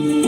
Yeah.